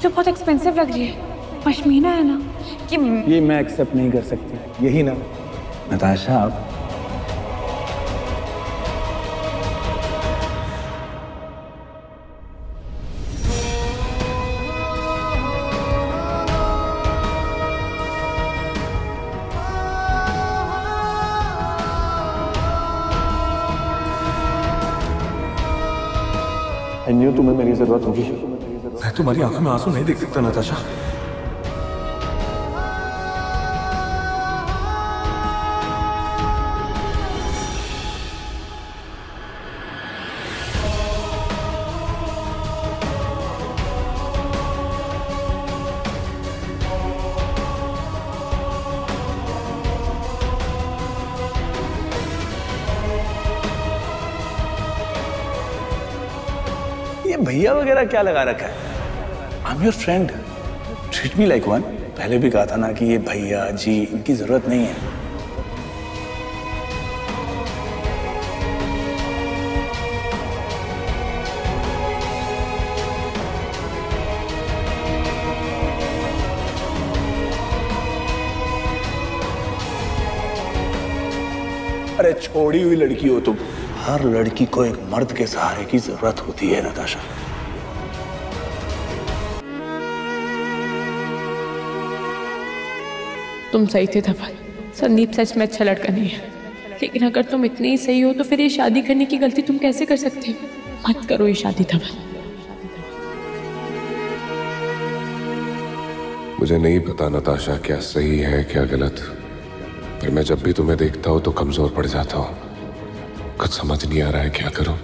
ये तो बहुत एक्सपेंसिव लग रही है। पश्मीना है ना? कि ये मैं एक्सेप्ट नहीं कर सकती। यही ना। नताशा आप आई न्यू तुम्हें मेरी ज़रूरत होगी। मैं तुम्हारी आँखों में आँसू नहीं देख सकता, नताशा। ये भैया वगैरह क्या लगा रखा है? I am your friend treat me like one पहले भी कहा था ना कि ये भैया जी, इनकी ज़रूरत नहीं है। अरे छोड़ी हुई लड़की हो तुम। हर लड़की को एक मर्द के सहारे की ज़रूरत होती है, नताशा। तुम सही थे धवल संदीप सच में अच्छा लड़का नहीं है। लेकिन अगर तुम इतने ही सही हो तो फिर ये शादी करने की गलती तुम कैसे कर सकते हो? मत करो ये शादी धवल मुझे नहीं पता, नताशा, क्या सही है, क्या गलत। पर मैं जब भी तुम्हें देखता हूँ तो कमज़ोर पड़ जाता हूँ। कुछ समझ नहीं आ रहा है, क्या करूँ?